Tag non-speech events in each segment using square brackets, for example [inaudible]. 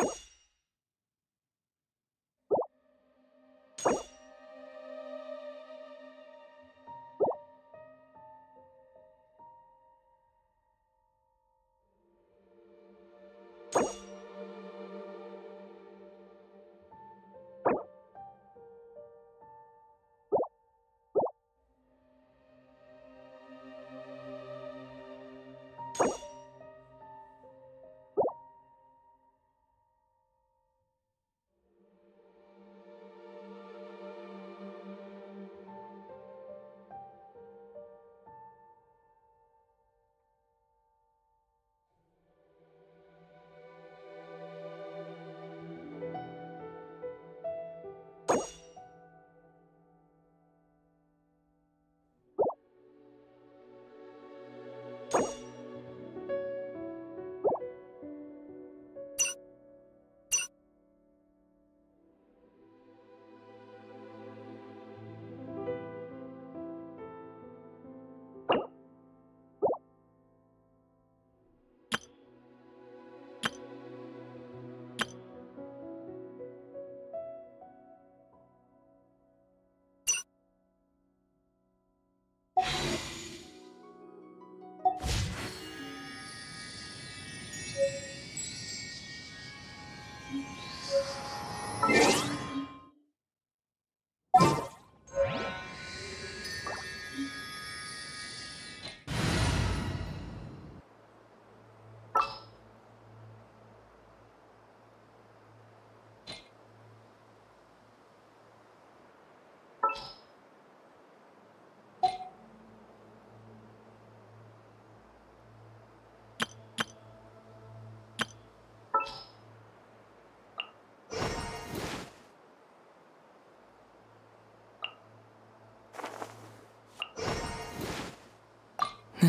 you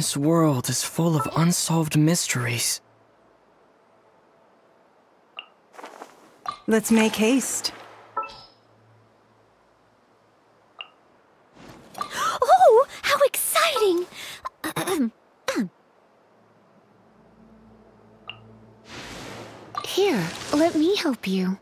This world is full of unsolved mysteries. Let's make haste. Oh, how exciting! Here, let me help you.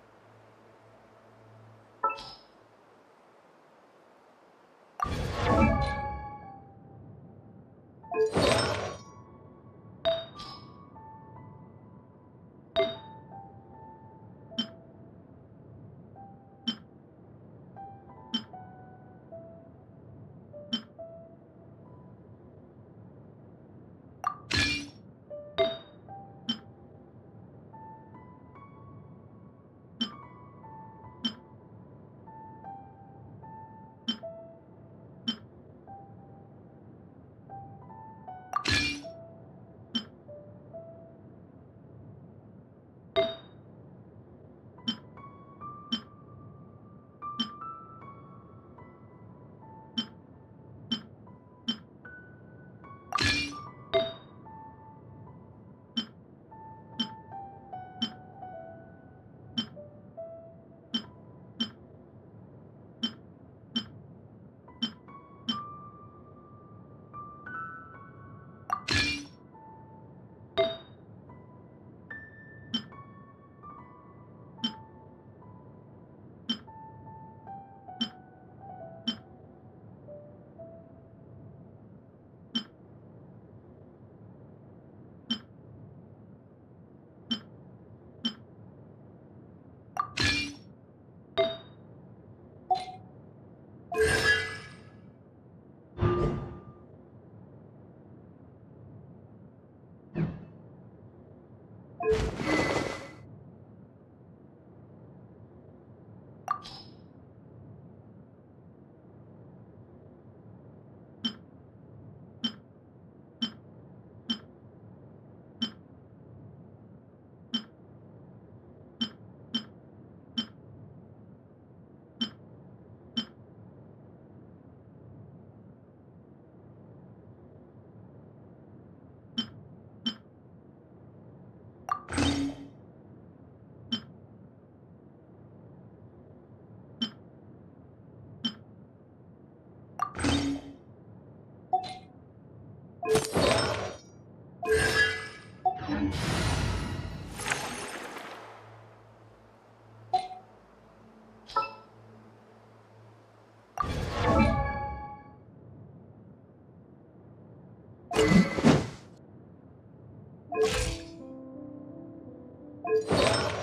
Yeah.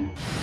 Amen.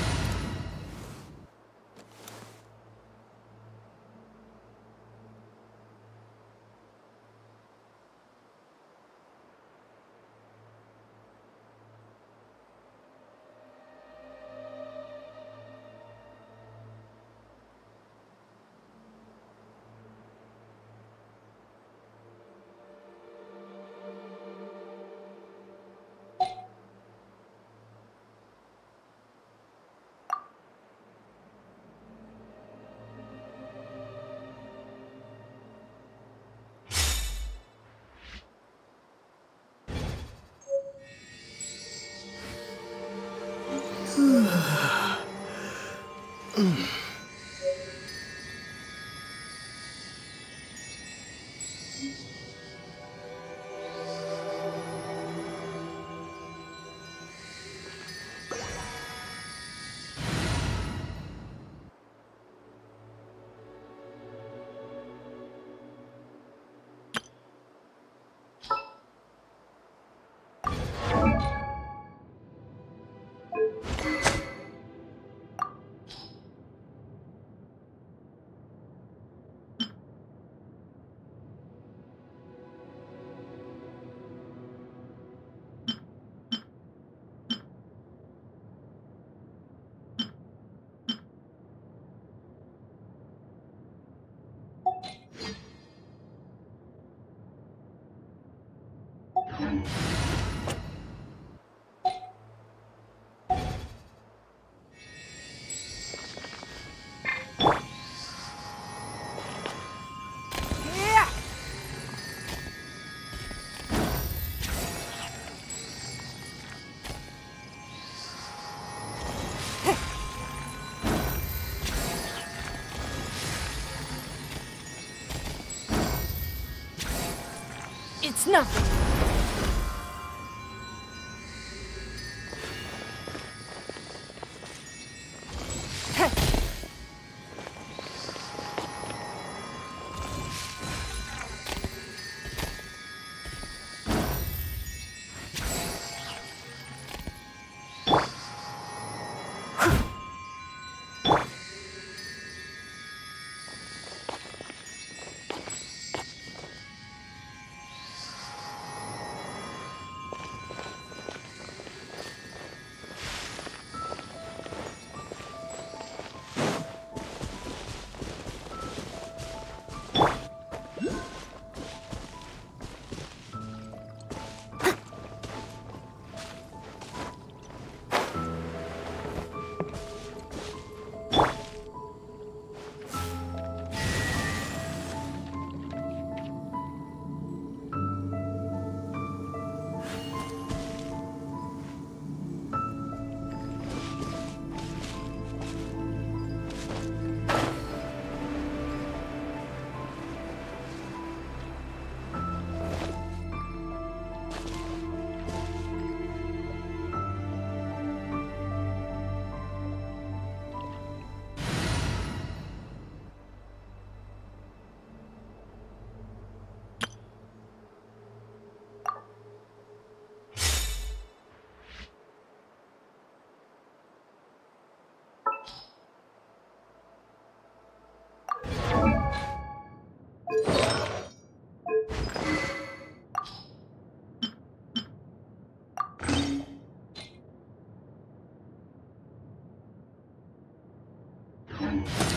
Mm. [clears throat] It's nothing. Cool it!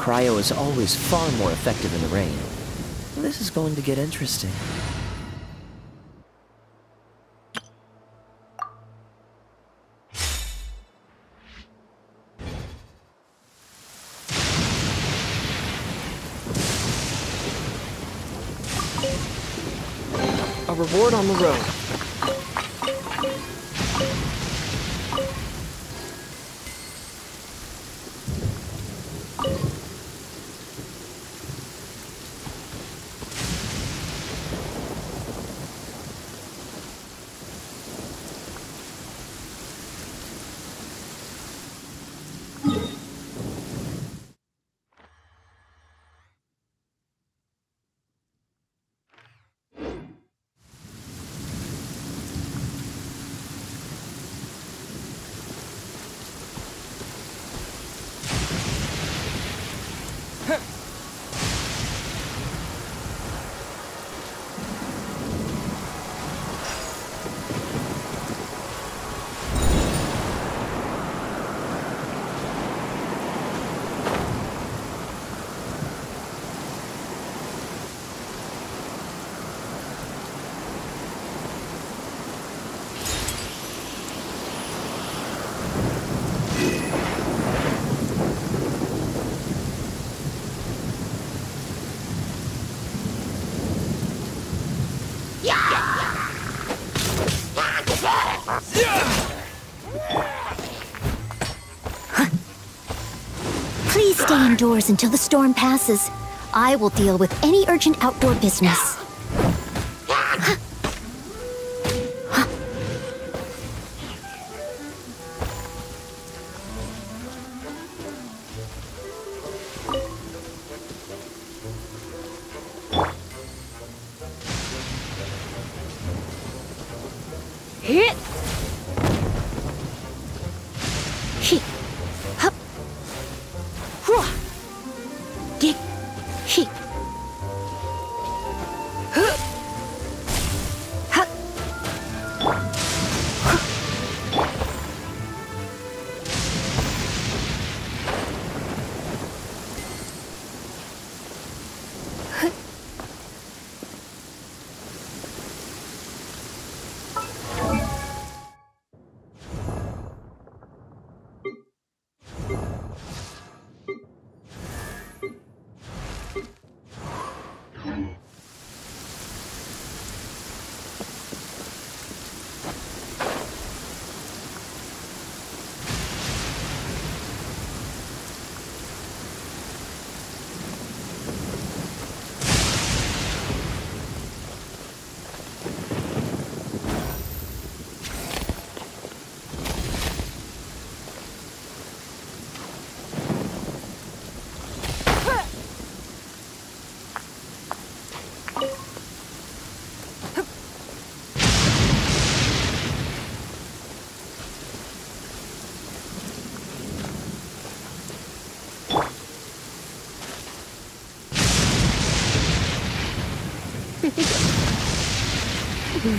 Cryo is always far more effective in the rain. This is going to get interesting. Indoors until the storm passes. I will deal with any urgent outdoor business. Hit!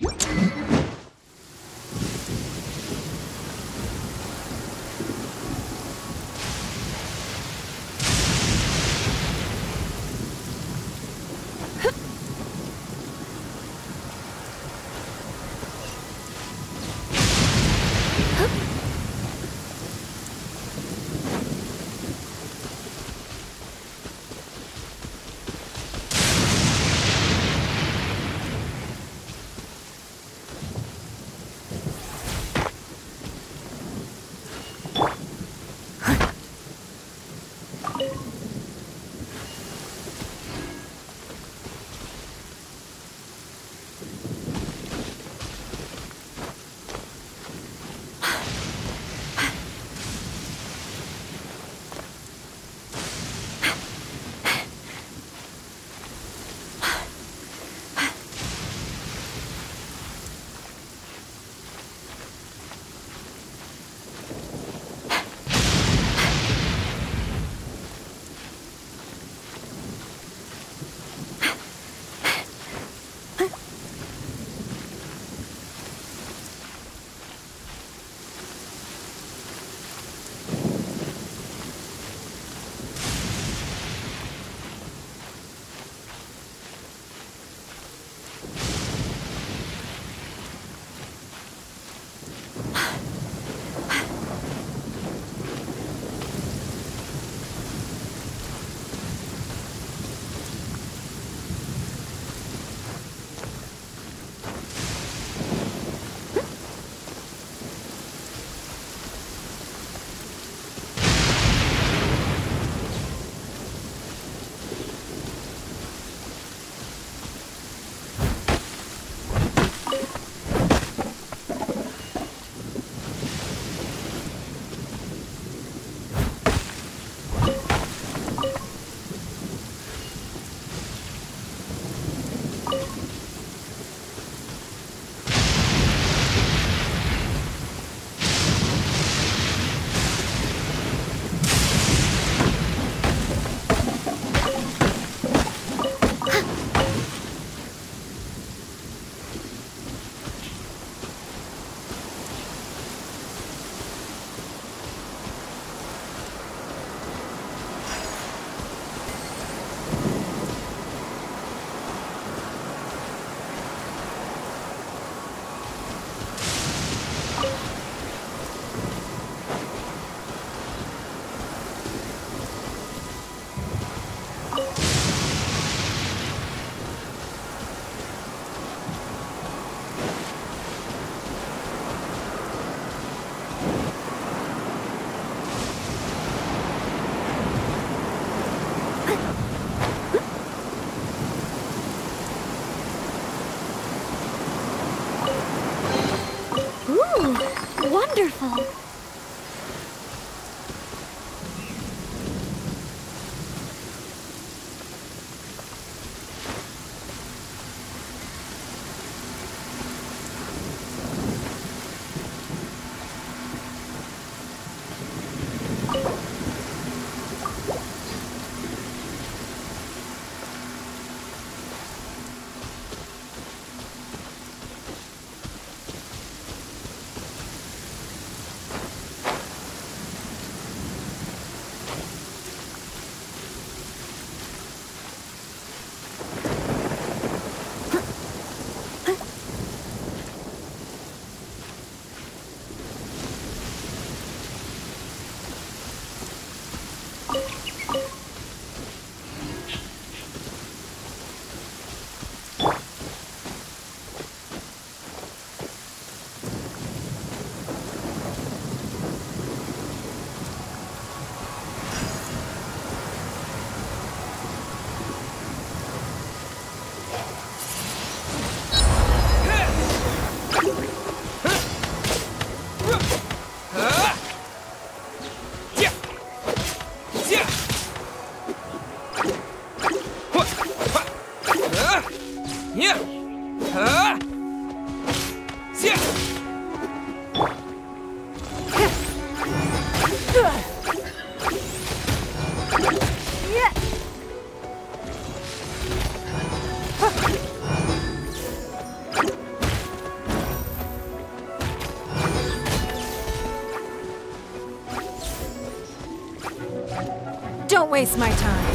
Yeah. wonderful. Waste my time.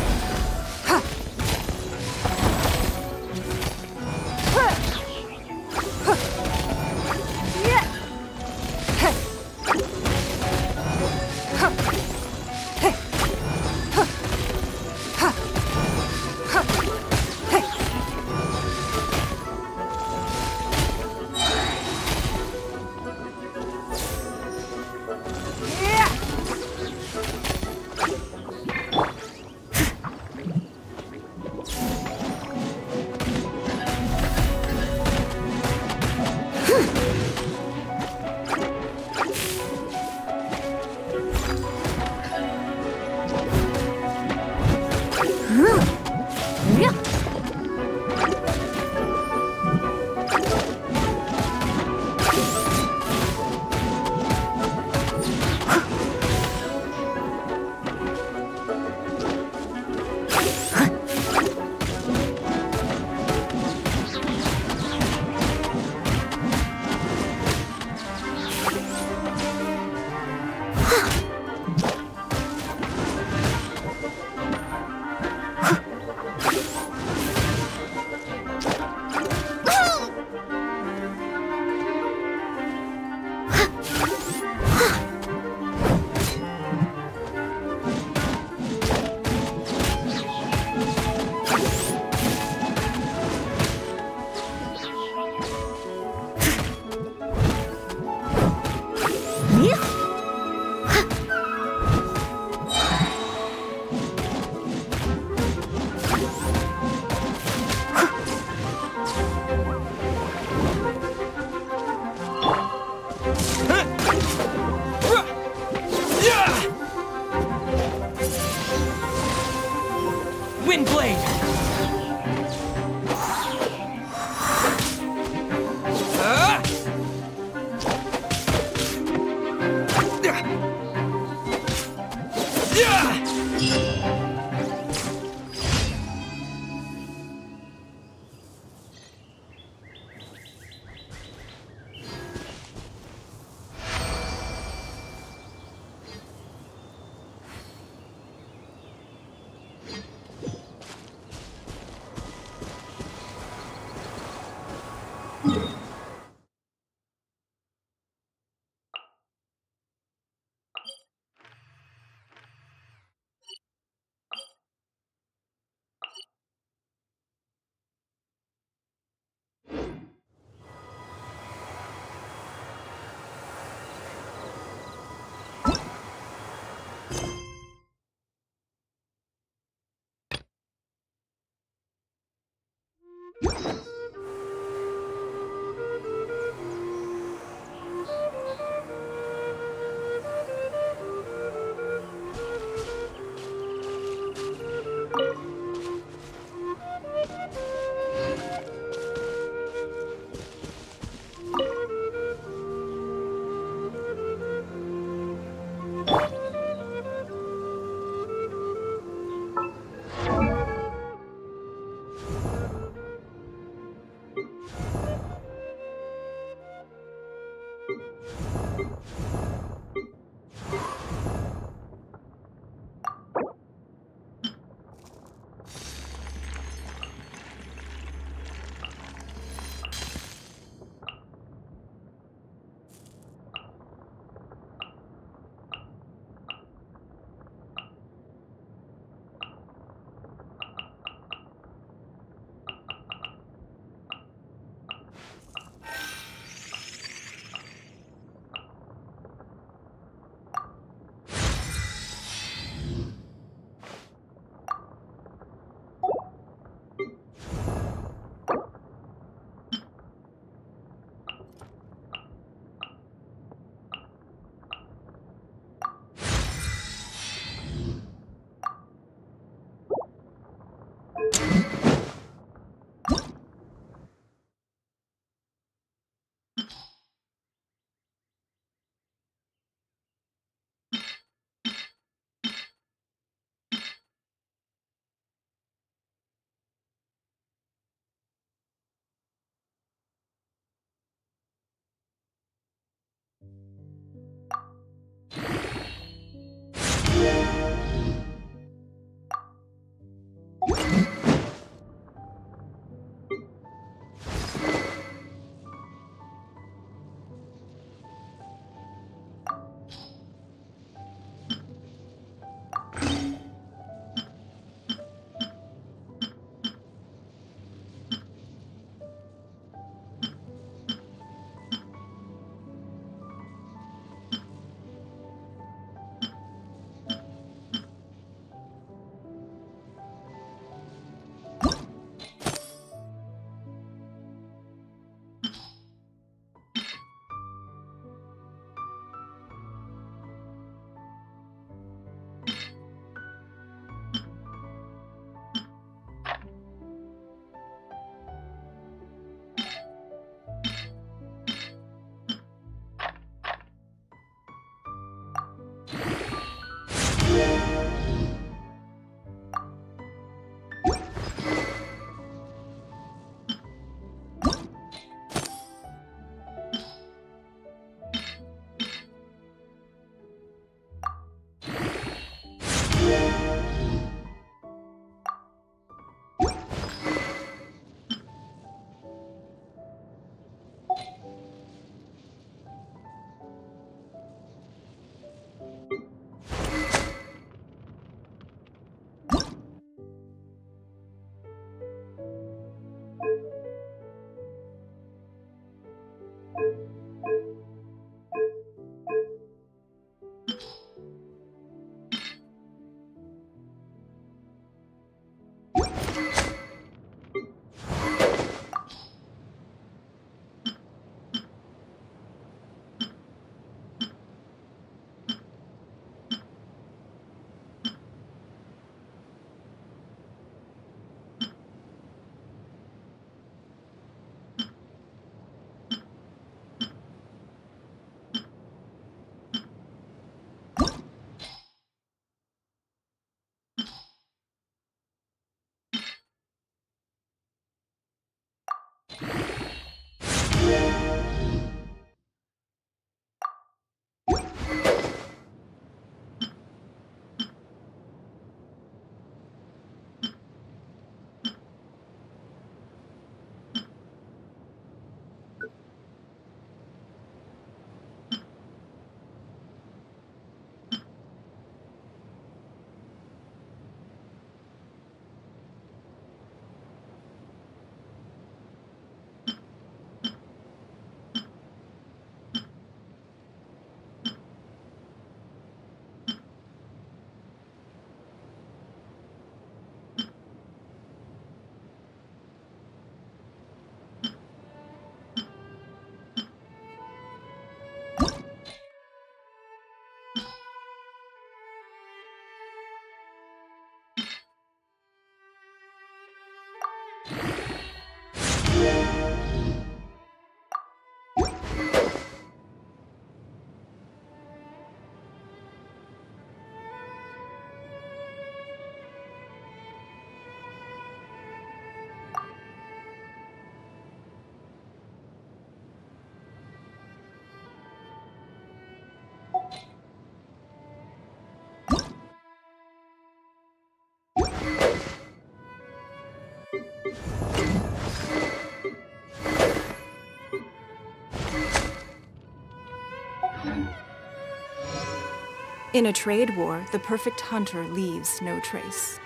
In a trade war, the perfect hunter leaves no trace.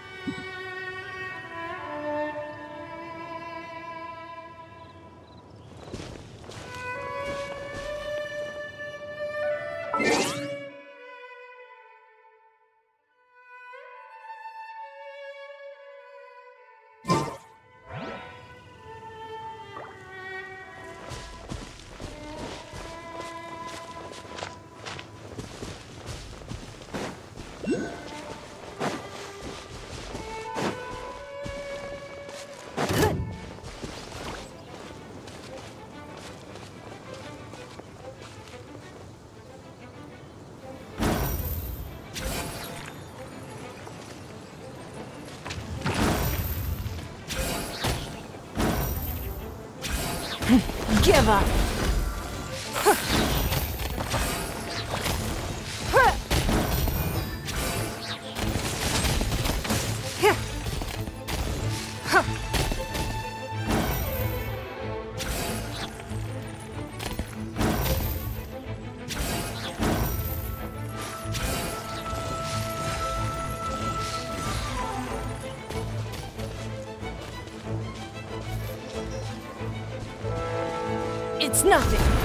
It's nothing.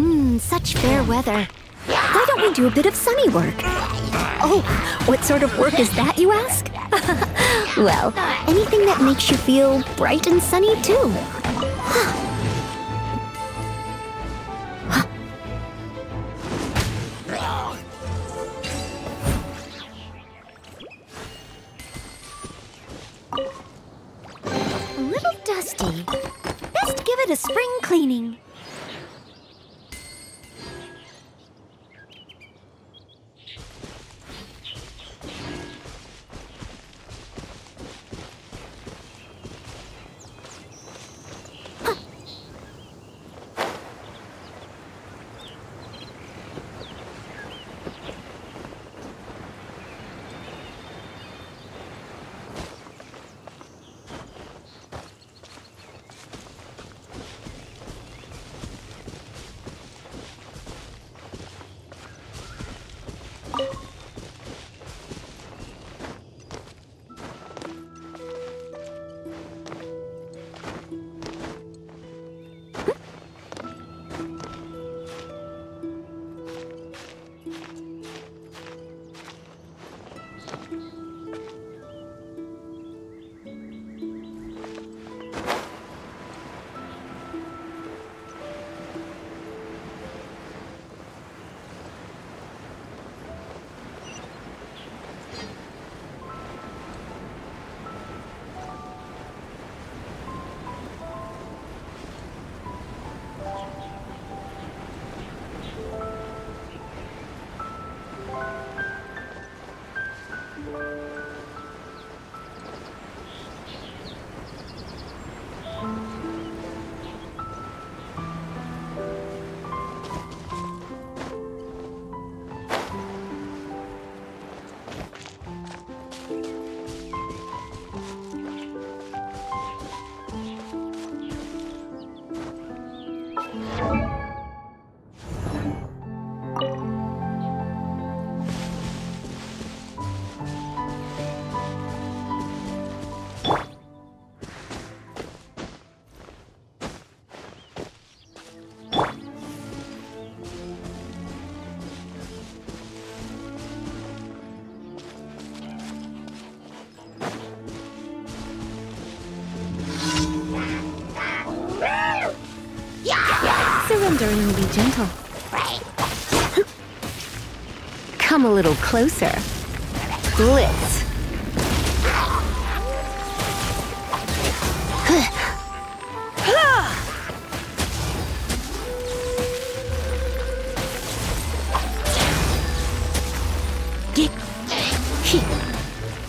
Hmm, such fair weather. Why don't we do a bit of sunny work? Oh, what sort of work is that, you ask? [laughs] well, anything that makes you feel bright and sunny, too. Darling, be gentle. Come a little closer. Blitz.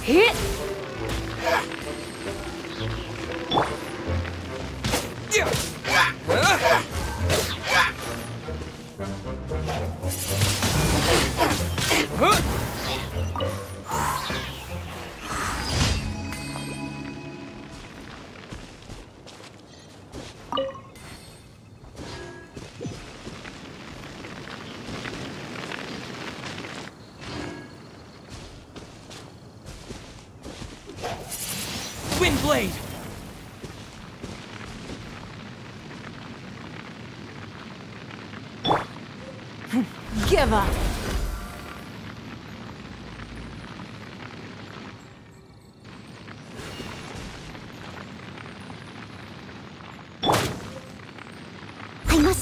Hit. Windblade!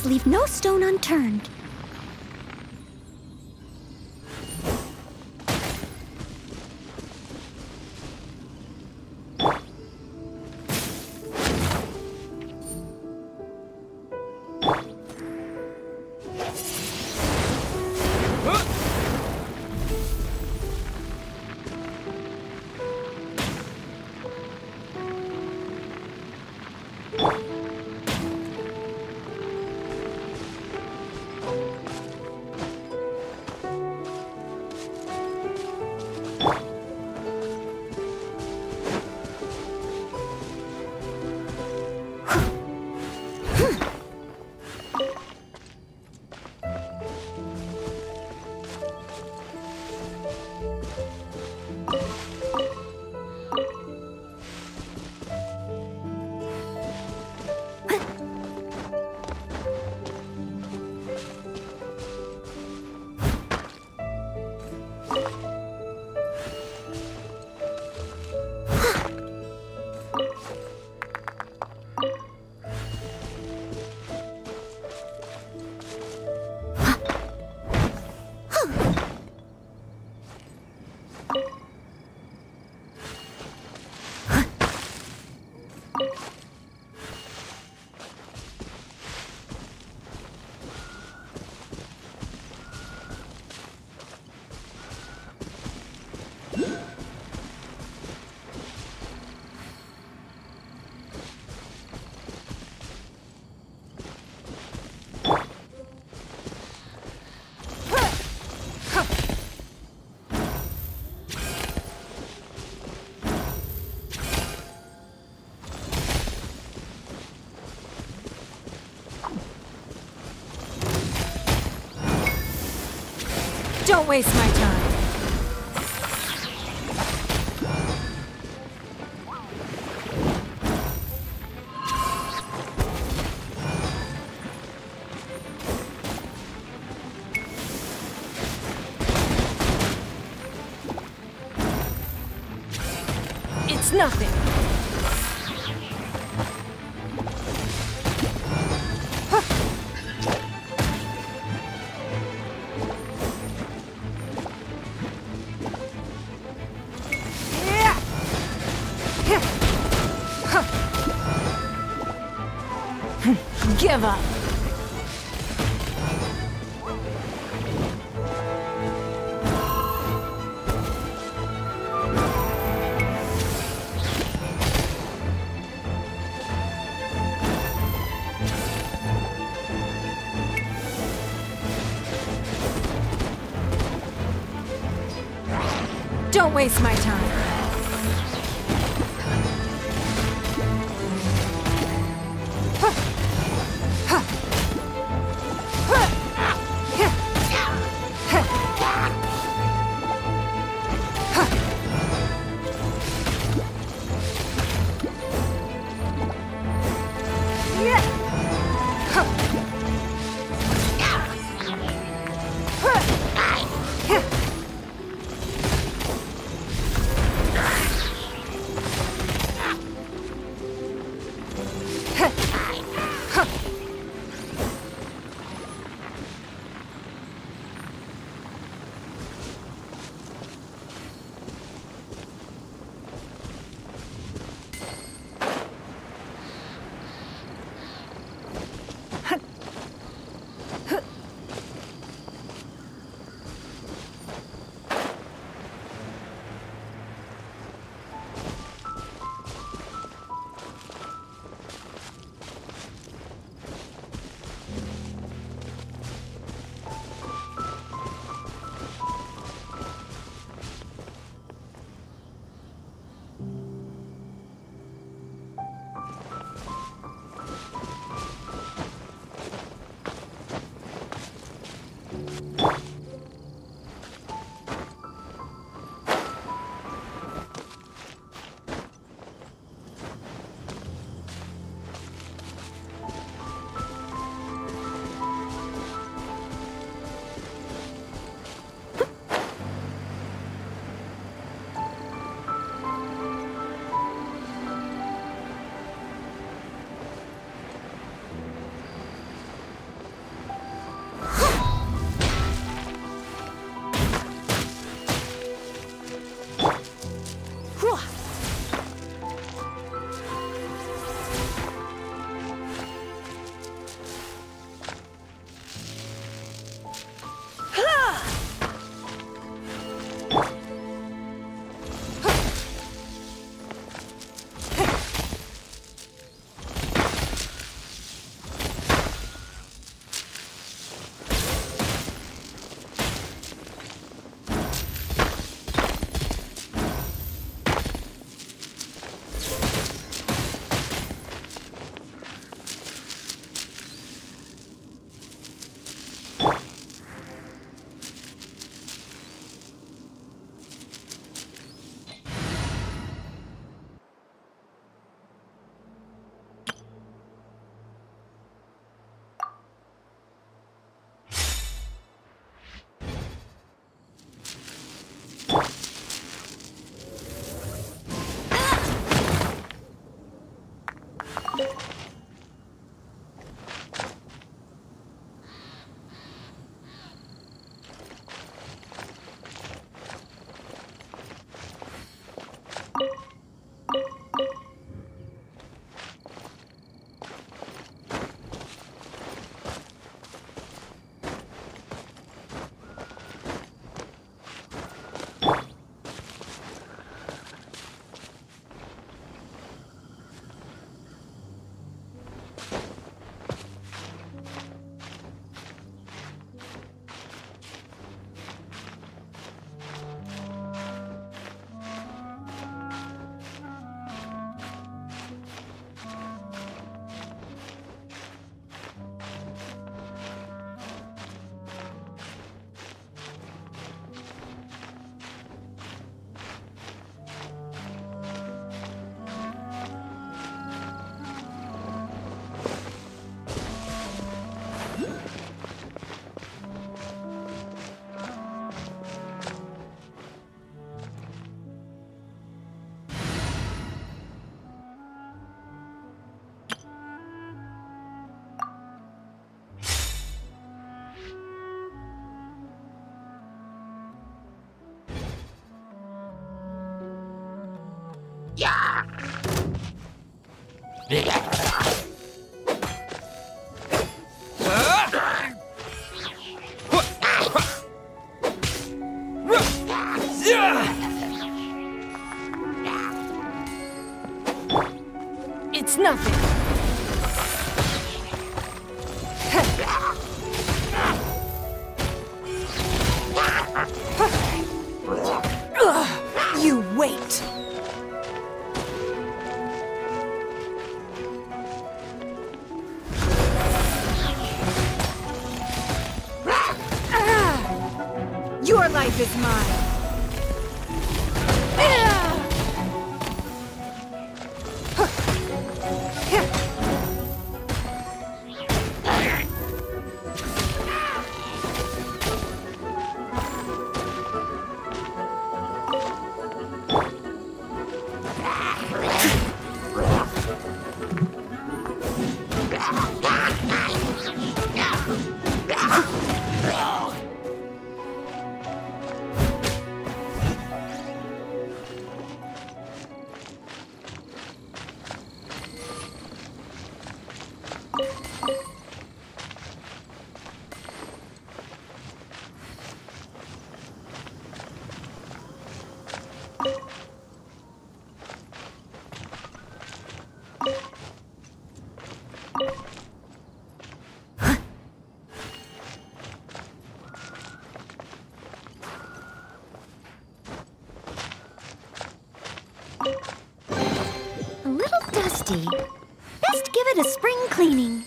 Leave no stone unturned. Waste my time. It's nothing. Waste my time. It's spring cleaning.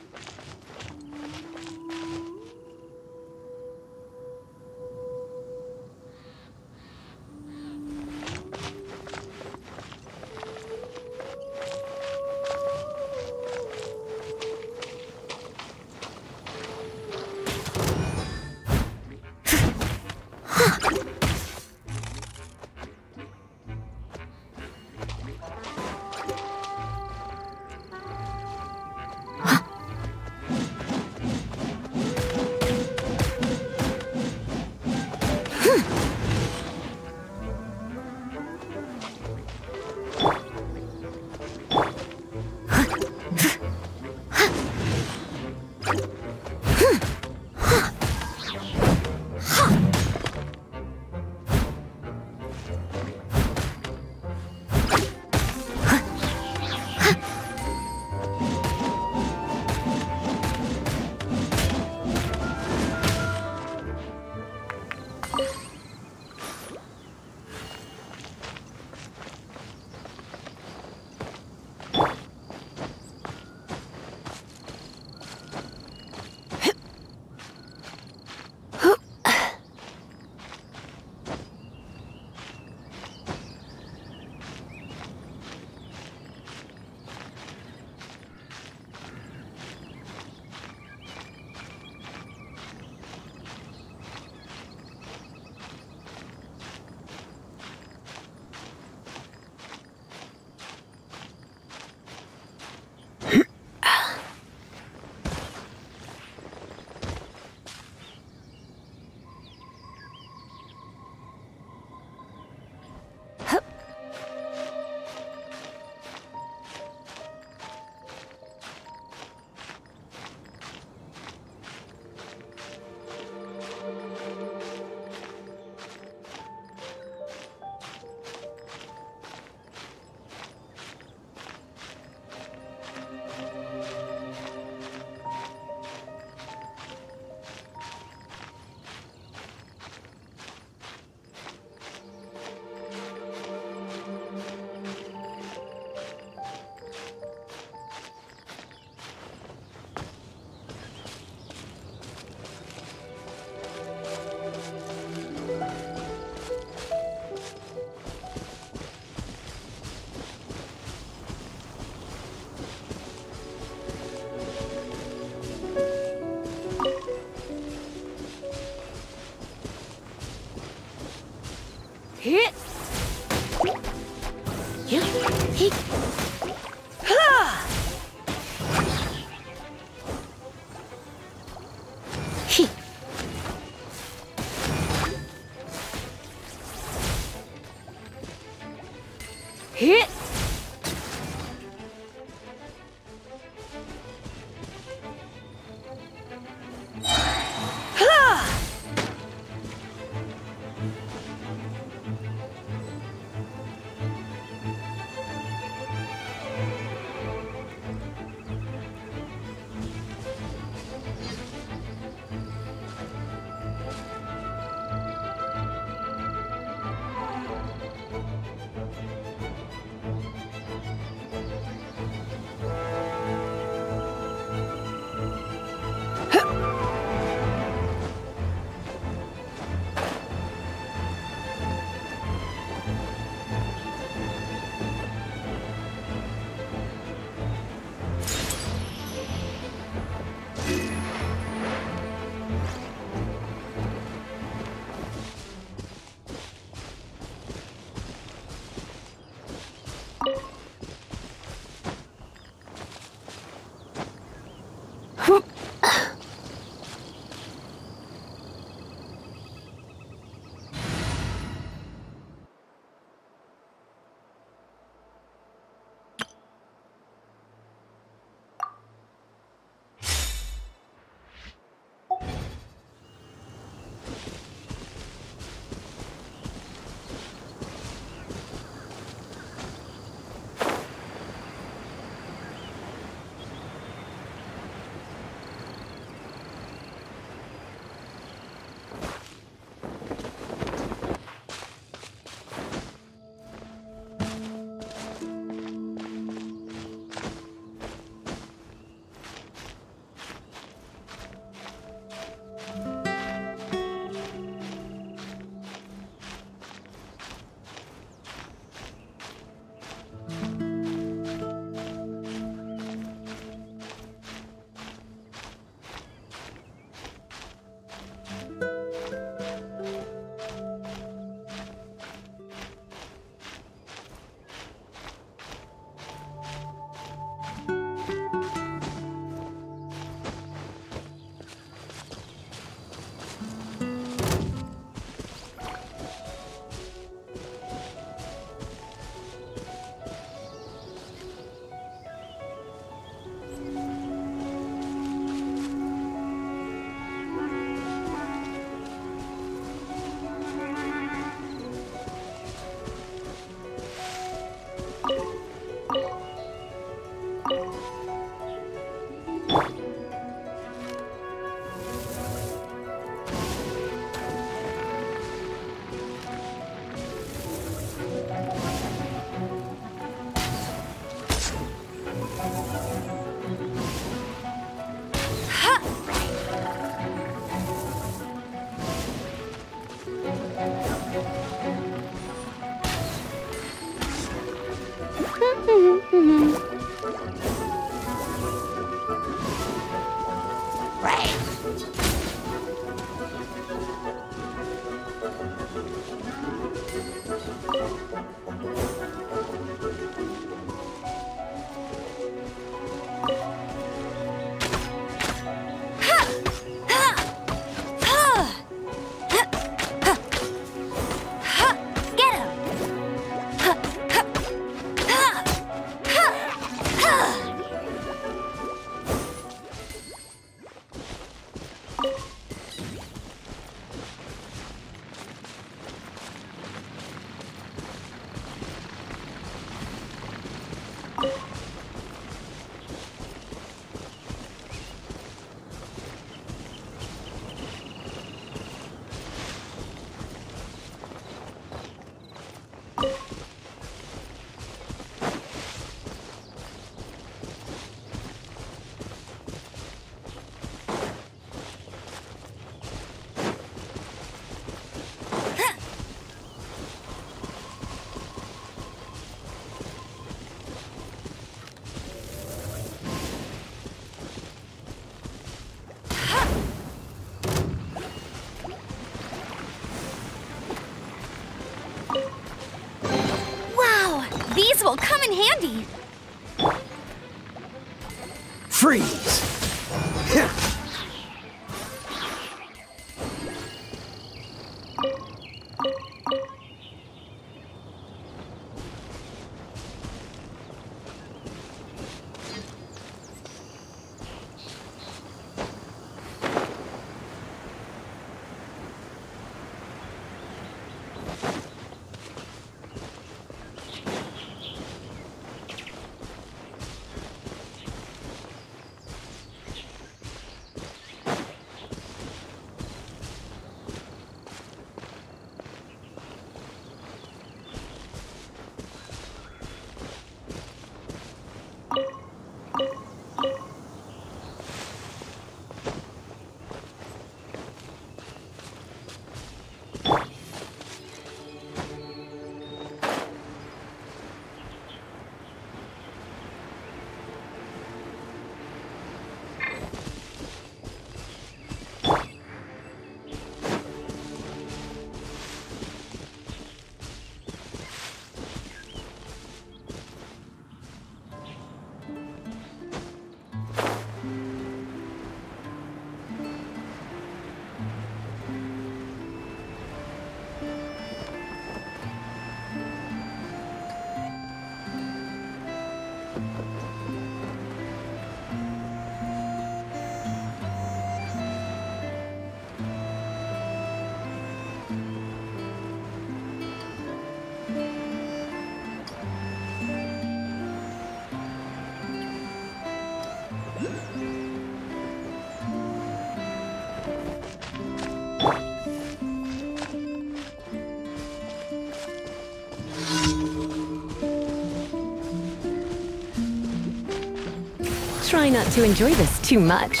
Try not to enjoy this too much.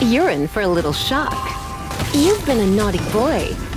You're in for a little shock. You've been a naughty boy.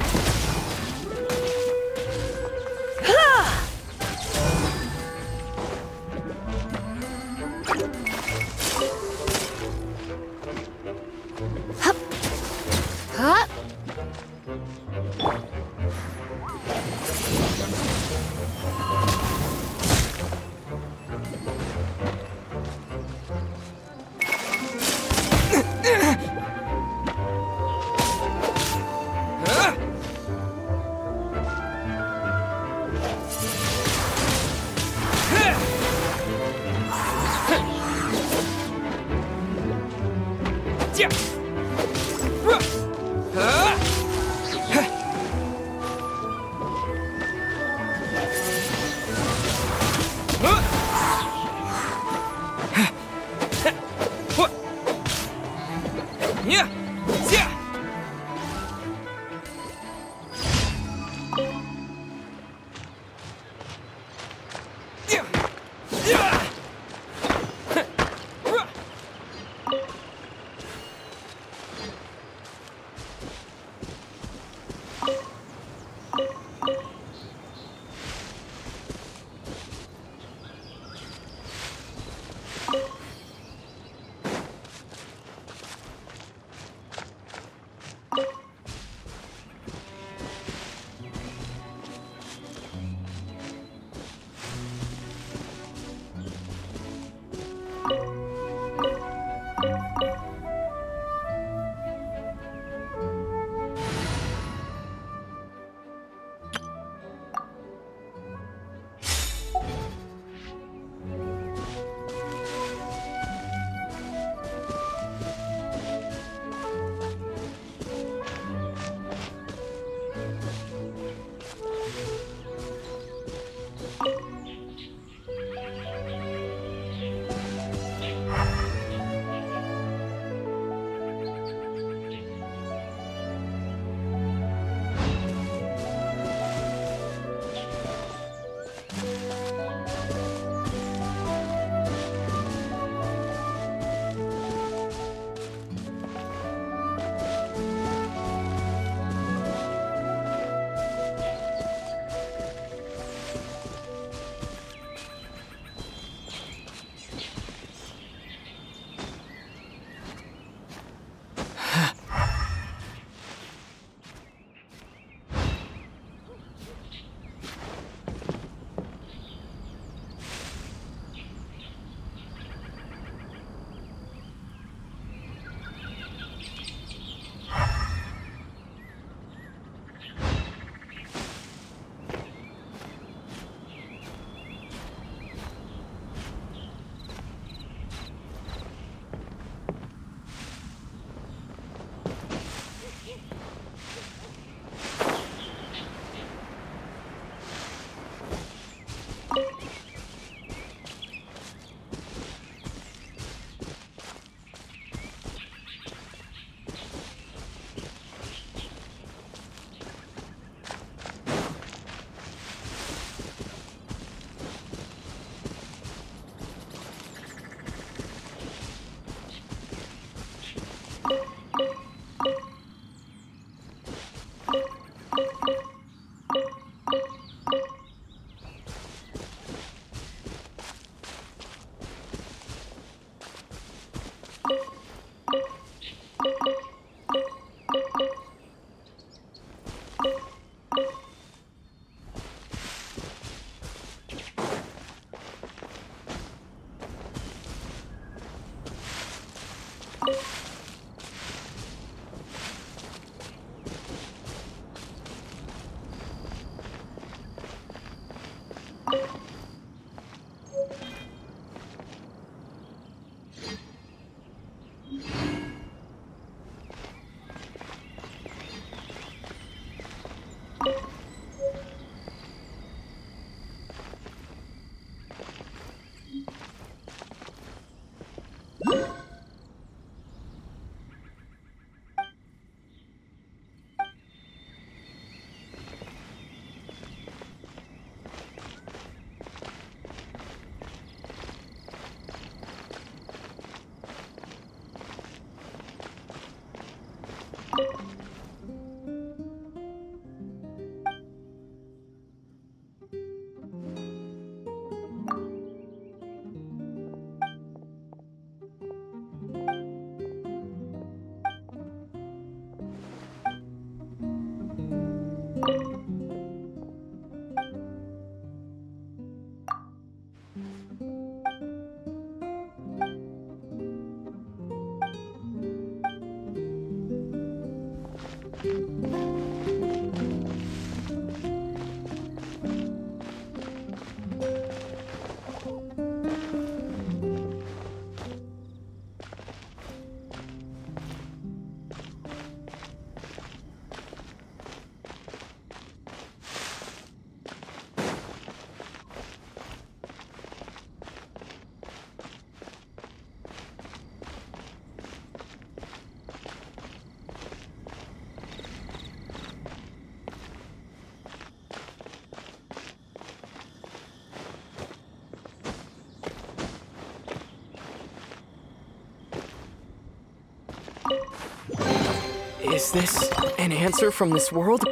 Is this an answer from this world?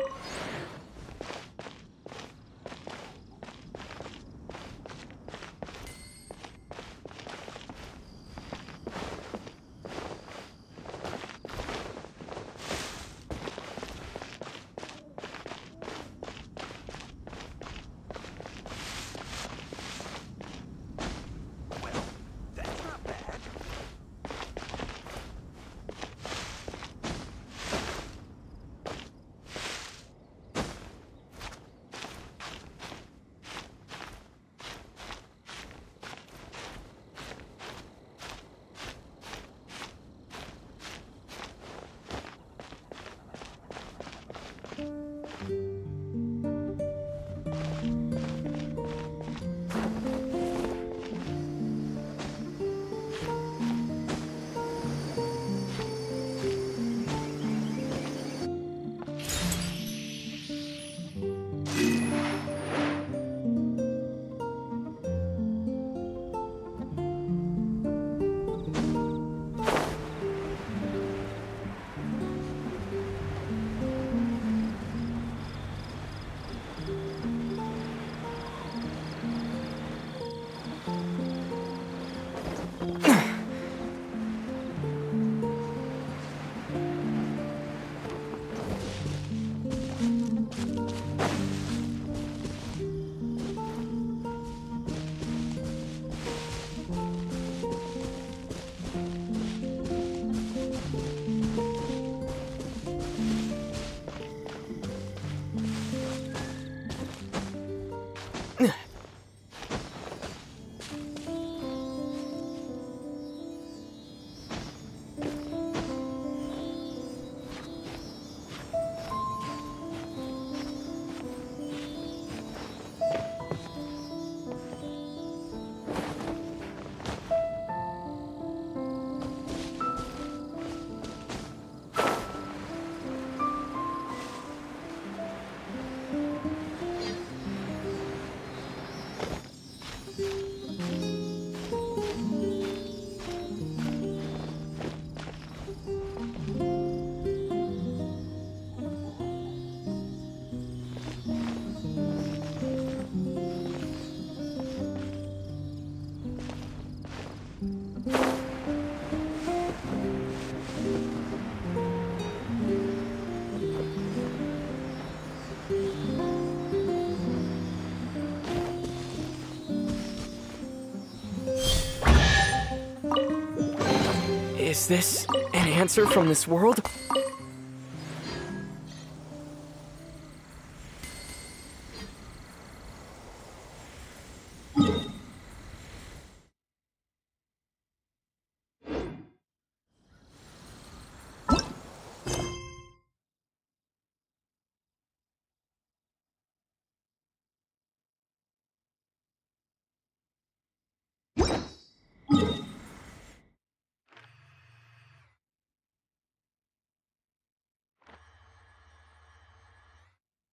Is this an answer from this world?